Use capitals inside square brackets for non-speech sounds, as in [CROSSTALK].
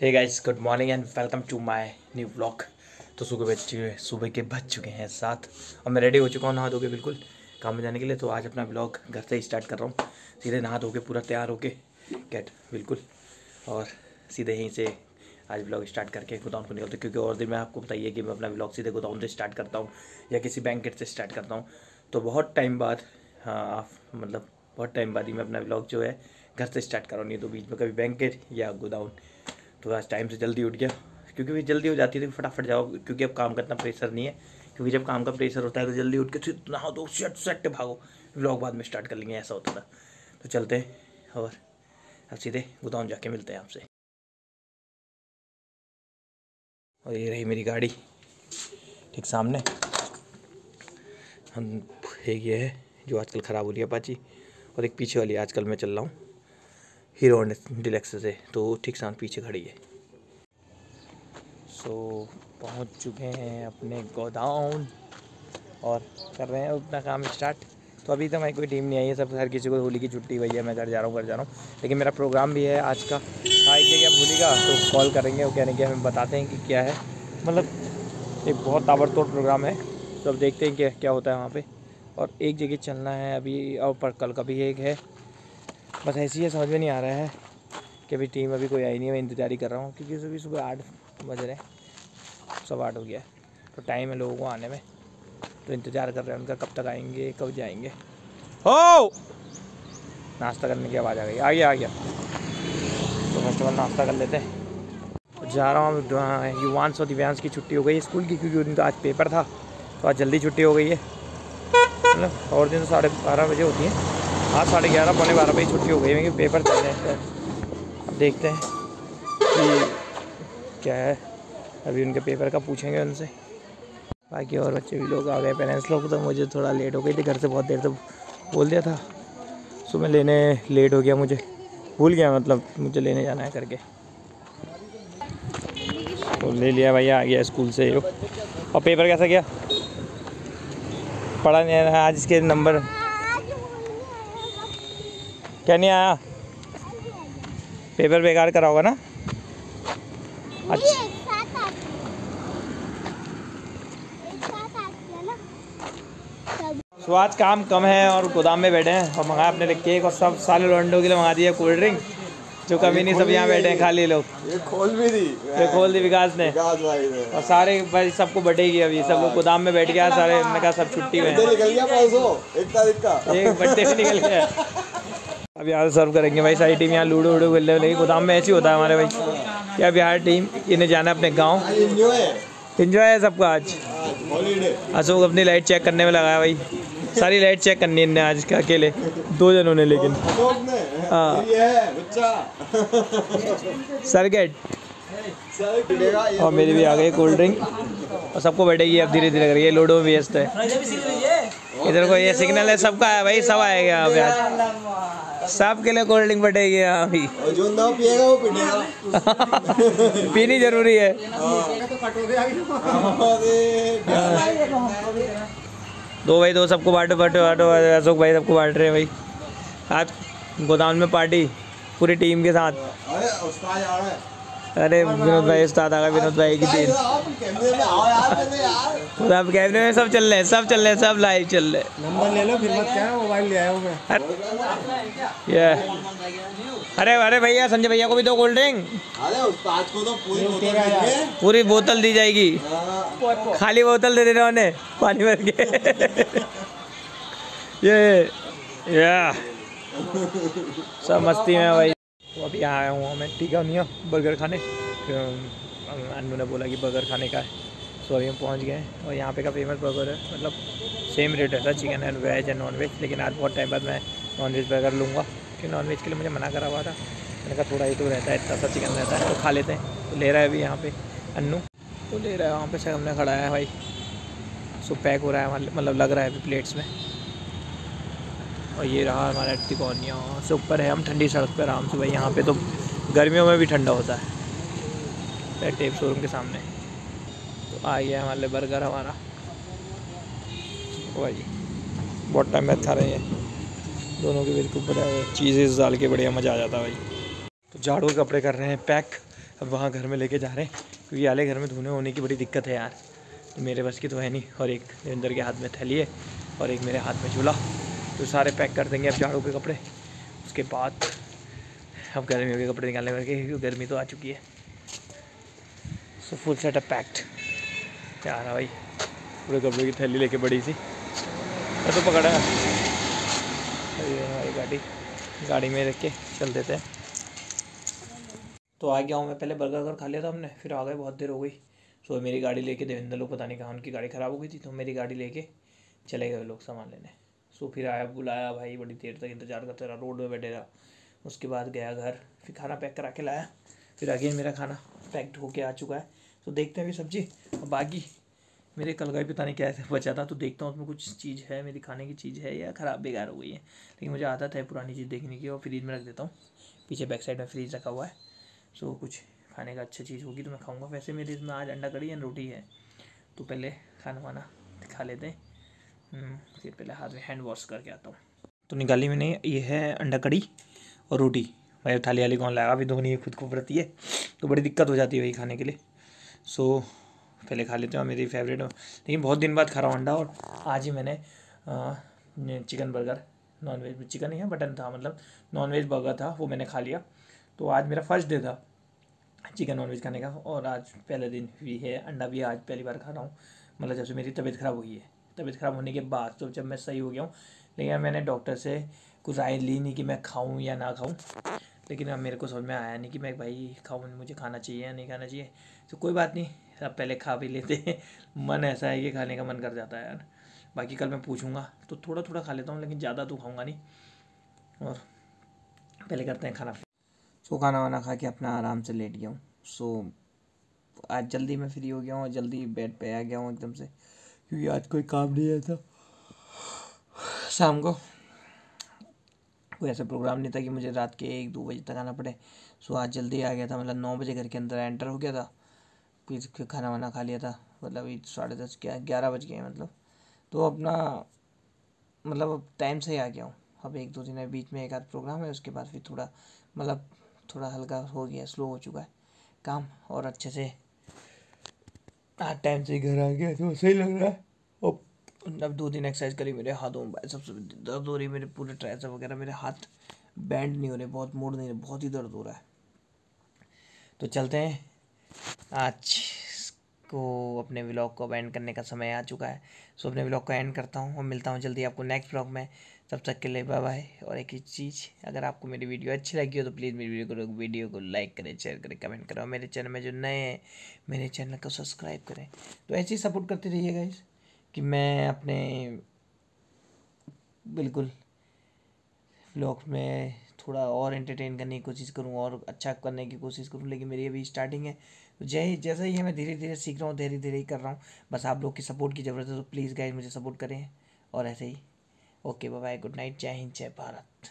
Hey guys good morning and welcome to my new blog तो सुबह बज चुके सुबह के बज चुके हैं साथ और मैं रेडी हो चुका हूँ नहा धो के बिल्कुल काम में जाने के लिए। तो आज अपना ब्लॉग घर से ही स्टार्ट कर रहा हूँ। सीधे नहा धो के, पूरा तैयार होके गेट बिल्कुल। और सीधे यहीं से आज ब्लॉग स्टार्ट करके गोदाउन को निकलते क्योंकि और दिन में आपको बताइए कि मैं अपना ब्लॉग सीधे गोदाउन से स्टार्ट करता हूँ या किसी बैंकेट से स्टार्ट करता हूँ। तो बहुत टाइम बाद हाँ मतलब बहुत टाइम बाद ही मैं अपना ब्लॉग जो है घर से स्टार्ट कर रहा हूँ। नहीं तो बीच में कभी बैंकेट या गोदाउन तो आज टाइम से जल्दी उठ गया। क्योंकि भी जल्दी हो जाती है तो फटाफट जाओ, क्योंकि अब काम का इतना प्रेशर नहीं है। क्योंकि जब काम का प्रेशर होता है तो जल्दी उठ के नहाओ दो शट सट भागो। व्लॉग बाद में स्टार्ट कर लेंगे, ऐसा होता था। तो चलते हैं, और अब सीधे गोदाम जाके मिलते हैं आपसे। और ये रही मेरी गाड़ी, ठीक सामने। हम, एक ये है, जो आजकल ख़राब हो रही है अपाची और एक पीछे वाली, आजकल मैं चल रहा हूँ। हीरो डिलेक्स से तो ठीक साथ पीछे खड़ी है। सो so, पहुँच चुके हैं अपने गोदाउन और कर रहे हैं अपना काम स्टार्ट तो अभी तक हमारी कोई टीम नहीं आई है सब हर किसी को होली की छुट्टी हुई है मैं घर जा रहा हूँ घर जा रहा हूँ। लेकिन मेरा प्रोग्राम भी है आज का। हाँ एक जगह भूलेगा तो कॉल करेंगे वो कहने के हमें बताते हैं कि क्या है। मतलब एक बहुत ताबड़तोड़ प्रोग्राम है। तो अब देखते हैं कि क्या होता है वहाँ पर और एक जगह चलना है अभी और पर कल का भी एक है। बस ऐसी है समझ में नहीं आ रहा है कि अभी टीम अभी कोई आई नहीं है, मैं इंतजारी कर रहा हूँ, क्योंकि सुबह सुबह आठ बज रहे हैं, सब आठ हो गया तो टाइम है लोगों को आने में तो इंतज़ार कर रहे हैं उनका, कब तक आएँगे, कब जाएँगे। हो! नाश्ता करने की आवाज़ आ गई, आ गया आ गया। तो फ़र्स्ट ऑफ़ नाश्ता कर लेते हैं। जा रहा हूँ युवांश और दिव्यांश की छुट्टी हो गई स्कूल की, क्योंकि उनका आज पेपर था तो आज जल्दी छुट्टी हो गई है। मतलब और दिन तो साढ़े बारह बजे होती है। हाँ साढ़े ग्यारह, पौने बारह बजे छुट्टी हो गई क्योंकि पेपर चल रहे हैं अब देखते हैं कि क्या है। अभी उनके पेपर का पूछेंगे उनसे। बाकी और बच्चे भी लोग आ गए पेरेंट्स लोग तो मुझे थोड़ा लेट हो गई थी, घर से बहुत देर से बोल दिया था। सुबह लेने लेट हो गया मुझे। भूल गया मतलब मुझे लेने जाना है करके। तो ले लिया भैया आ गया स्कूल से और पेपर कैसा गया? पढ़ा नहीं आज इसके नंबर क्या नहीं आया? पेपर बेकार करा होगा ना? अच्छा। तो आज काम कम है और गोदाम में बैठे हैं और मंगाया अपने लिए केक और सब साले लॉन्डो के लिए मंगा दिया कोल्ड ड्रिंक जो कभी नहीं सब यहाँ बैठे हैं खाली लोग। ये खोल भी दी। ये खोल दी विकास ने। विकास भाई ने। और सारे भाई सबको बटेगी अभी सब लोग गोदाम में बैठ गया सारे मैंने कहा सब छुट्टी में निकल गया एक तारीख का। एक बर्थडे निकल गया। [LAUGHS] अब यहाँ सर्व करेंगे भाई, सारी टीम यहाँ लूडो वूडो खेल रही गोदाम में ऐसी होता है हमारे भाई। क्या बिहार टीम इन्हें जाना है अपने गाँव। इंजॉय है सबका आज। अशोक अपनी लाइट चेक करने में लगाया भाई। सारी लाइट चेक करनी है आज के अकेले। दो जनों ने लेकिन। हाँ। है सर पिटेगा ये और मेरी भी आ गई कोल्ड ड्रिंक और सबको बैठेगी अब धीरे धीरे करके लूडो में व्यस्त है। इधर को ये सिग्नल है, सबका है भाई, सब आएगा अभी आज। सबके लिए कोल्ड ड्रिंक बटेगी यहाँ अभी जो पिएगा वो पिटेगा [LAUGHS] पीनी ज़रूरी है। दो भाई दो सबको बांटो बांटो बांटो अशोक भाई सबको बांट रहे हैं भाई। आज गोदाम में पार्टी पूरी टीम के साथ। अरे रहा विनोद भाई उस्ताद आ गए विनोद भाई की टीम आप कैमरे में आओ यार पहले यार सब कैमरे में सब चल रहे हैं सब चल रहे हैं सब लाइव चल रहे हैं। नंबर ले लो फिर मत क्या मोबाइल ले आया हूँ मैं। ये। अरे अरे भैया संजय भैया को भी दो कोल्ड ड्रिंक अरे उस्ताद को तो पूरी बोतल देंगे। पूरी बोतल दी जाएगी। हाँ, खाली बोतल दे देना उन्हें पानी भर के। [LAUGHS] ये या। [LAUGHS] सब मस्ती में भाई। तो अभी आया हूँ मैं। टीका नहीं बर्गर खाने। अन्नू ने बोला कि बर्गर खाने का है। सो अभी हम पहुँच गए हैं और यहाँ पे का फ़ेमस बर्गर है। मतलब सेम रेट रहता है chicken and veg and non veg लेकिन आज बहुत टाइम बाद मैं नॉन वेज बर्गर लूँगा। क्योंकि नॉन वेज के लिए मुझे मना करा हुआ था। मैंने कहा थोड़ा ही तो रहता है, इतना सा चिकन रहता है तो खा लेते हैं। तो ले रहा है अभी यहाँ पे अन्नू तो ले रहा है, वहाँ पर पे हमने खड़ा है भाई। सो पैक हो रहा है मतलब लग रहा है अभी प्लेट्स में। और ये रहा हमारा तिकोनिया से ऊपर है, हम ठंडी सड़क पर आराम से भाई, यहाँ पे तो गर्मियों में भी ठंडा होता है। टेप शोरूम के सामने। तो आ गया हमारे बर्गर हमारा। भाई, बहुत टाइम में खा रहे हैं। दोनों के बिल्कुल बढ़िया चीज़ें डाल के बढ़िया मज़ा आ जाता है भाई। तो झाड़ू के कपड़े कर रहे हैं, पैक। अब वहाँ घर में लेके जा रहे हैं, क्योंकि आले घर में धोने होने की बड़ी दिक्कत है यार। तो मेरे बस की तो है नहीं, और एक देवेंद्र के हाथ में थैली है, और एक मेरे हाथ में झूला तो सारे पैक कर देंगे अब झाड़ू के कपड़े। उसके बाद अब गर्मियों के कपड़े निकालने करके क्योंकि गर्मी तो आ चुकी है। सो फुल सेटअप पैक्ड क्या रहा भाई। पूरे कपड़े की थैली लेके बड़ी सी। तो पकड़ा हमारी गाड़ी। गाड़ी में रख के चल देते हैं। तो आ गया हूँ मैं पहले बर्गर वर्गर खा लिया था हमने फिर आ गए बहुत देर हो गई। सो मेरी गाड़ी लेके देवेंद्र लोग पता नहीं कहाँ उनकी गाड़ी ख़राब हो गई थी तो मेरी गाड़ी लेके चले गए लोग सामान लेने। सो फिर आया, बुलाया भाई, बड़ी देर तक इंतज़ार करते रहा, रोड में बैठे रहा। उसके बाद गया घर, फिर खाना पैक करा के लाया। फिर आगे मेरा खाना पैक्ड होके आ चुका है। तो देखते हैं अभी सब्ज़ी। और बाकी मेरे कल का पता नहीं क्या बचा था तो देखता हूँ उसमें कुछ चीज़ है, मेरी खाने की चीज़ है या ख़राब, बेकार हो गई है। लेकिन मुझे आदत है पुरानी चीज़ देखने की और फ्रीज में रख देता हूँ। पीछे बैक साइड में फ्रीज रखा हुआ है। सो कुछ खाने का अच्छा चीज़ होगी तो मैं खाऊँगा। वैसे मेरे इसमें आज अंडा कड़ी या रोटी है। तो पहले खाना वाना खा लेते हैं। फिर पहले हाथ में हैंड वॉश करके आता हूँ। तो निकाली मैंने, ये है अंडा कड़ी और रोटी। भाई थाली वाली कौन लाएगा? अभी धोनी खुद को पड़ती है तो बड़ी दिक्कत हो जाती है वही खाने के लिए। सो पहले खा लेते हैं मेरी फेवरेट लेकिन बहुत दिन बाद खा रहा हूँ अंडा और आज ही मैंने chicken burger non veg chicken ही है बटन था मतलब नॉन वेज बर्गर था, वो मैंने खा लिया। तो आज मेरा फ़र्स्ट डे था चिकन नॉन वेज खाने का और आज पहले दिन भी है, अंडा भी आज पहली बार खा रहा हूँ। मतलब जब से मेरी तबीयत ख़राब हुई है। तबीयत ख़राब होने के बाद तो जब मैं सही हो गया हूँ, लेकिन मैंने डॉक्टर से कुछ राय ली नहीं कि मैं खाऊं या ना खाऊं। लेकिन अब मेरे को समझ में आया नहीं कि मैं भाई खाऊं, मुझे खाना चाहिए या नहीं खाना चाहिए। तो कोई बात नहीं अब पहले खा भी लेते हैं। [LAUGHS] मन ऐसा है कि खाने का मन कर जाता है यार। बाकी कल मैं पूछूँगा तो थोड़ा थोड़ा खा लेता हूँ, लेकिन ज़्यादा तो खाऊँगा नहीं। और पहले करते हैं खाना। सो खाना वाना खा के अपना आराम से लेट गया हूँ। सो, आज जल्दी मैं फ्री हो गया हूँ जल्दी बेड पे आ गया हूँ एकदम से। क्योंकि आज कोई काम नहीं है था शाम को। कोई ऐसा प्रोग्राम नहीं था कि मुझे रात के एक दो बजे तक आना पड़े। सो आज जल्दी आ गया था मतलब नौ बजे घर के अंदर एंटर हो गया था। फिर खाना वाना खा लिया था मतलब अभी साढ़े दस क्या ग्यारह बज गए मतलब। तो अपना मतलब अब टाइम से ही आ गया हूँ। अब एक दो दिन है, बीच में एक आध प्रोग्राम है, उसके बाद फिर थोड़ा मतलब थोड़ा हल्का हो गया स्लो हो चुका है। काम और अच्छे से आज टाइम से घर आ गया तो सही लग रहा है। अब दो दिन एक्सरसाइज करी मेरे हाथों में सबसे दर्द हो रही मेरे पूरे ट्राइसेप वगैरह, मेरे हाथ बैंड नहीं हो रहे, बहुत मोड़ नहीं रहे, बहुत ही दर्द हो रहा है। तो चलते हैं। आज को अपने व्लॉग को एंड करने का समय आ चुका है। सो अपने व्लॉग को एंड करता हूँ और मिलता हूँ जल्दी आपको नेक्स्ट व्लॉग में। तब तक के लिए बाय बाय और एक ही चीज़, अगर आपको मेरी वीडियो अच्छी लगी हो तो प्लीज़ मेरी वीडियो को वीडियो को लाइक करें, शेयर करें, कमेंट करें। और मेरे चैनल में जो नए हैं, मेरे चैनल को सब्सक्राइब करें। तो ऐसे ही सपोर्ट करते रहिएगा इस कि मैं अपने, बिल्कुल ब्लॉग में थोड़ा और एंटरटेन करने की कोशिश करूँ, और अच्छा करने की कोशिश करूँ, लेकिन मेरी अभी स्टार्टिंग है। तो जय जैसा ही है, मैं धीरे धीरे सीख रहा हूँ धीरे धीरे ही कर रहा हूँ। बस आप लोग की सपोर्ट की ज़रूरत है तो प्लीज़ गाइज़ मुझे सपोर्ट करें। और ऐसे ही। ओके बाय गुड नाइट जय हिंद जय भारत।